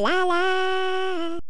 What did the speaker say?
La la.